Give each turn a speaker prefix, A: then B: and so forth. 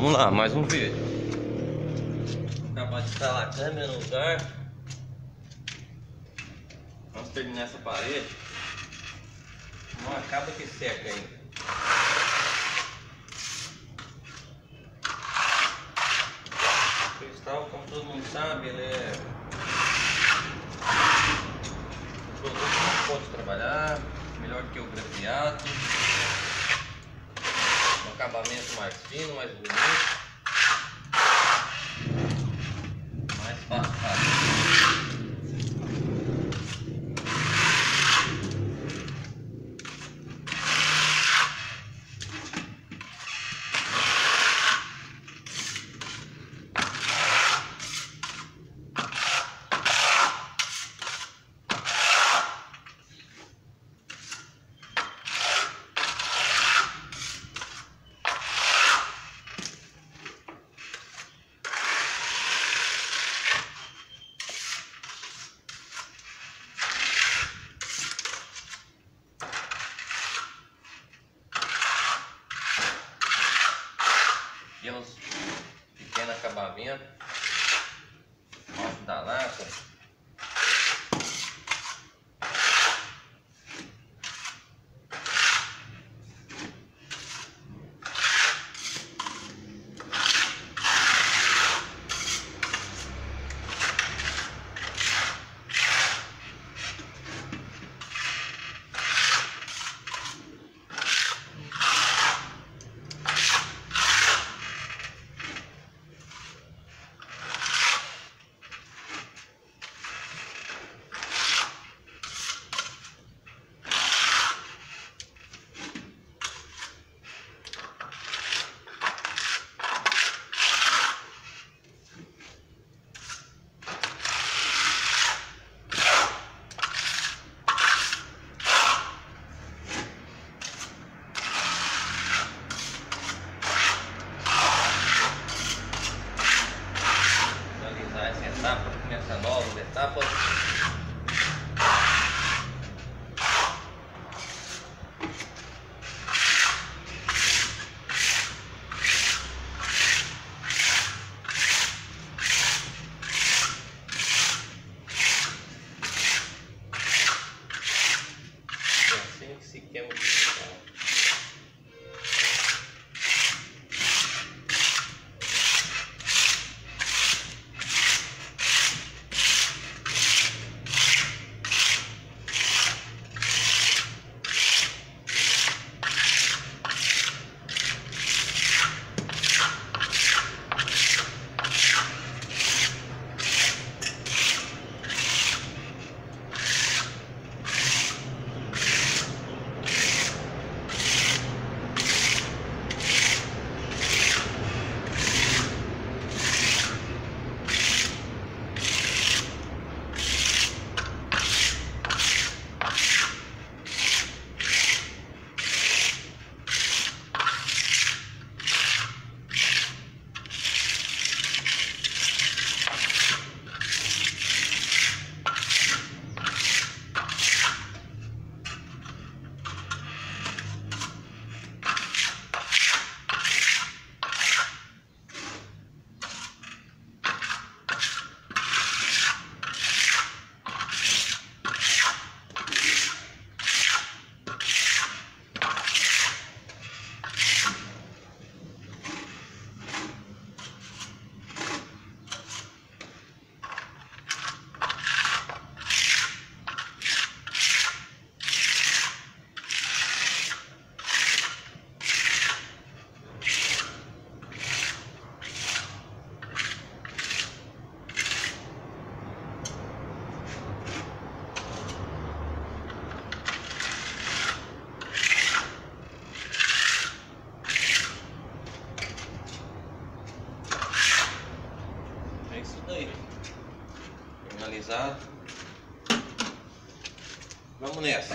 A: Vamos lá, mais um vídeo. Acabar de instalar a câmera no lugar. Vamos terminar essa parede. Não acaba que seca ainda. O cristal, como todo mundo sabe, ele é um produto que pode trabalhar, melhor que o grafiato acabamento mais fino, mais bonito. Mais fácil. Pequenos acabamentos. Alto da lata. Finalizado. Vamos nessa.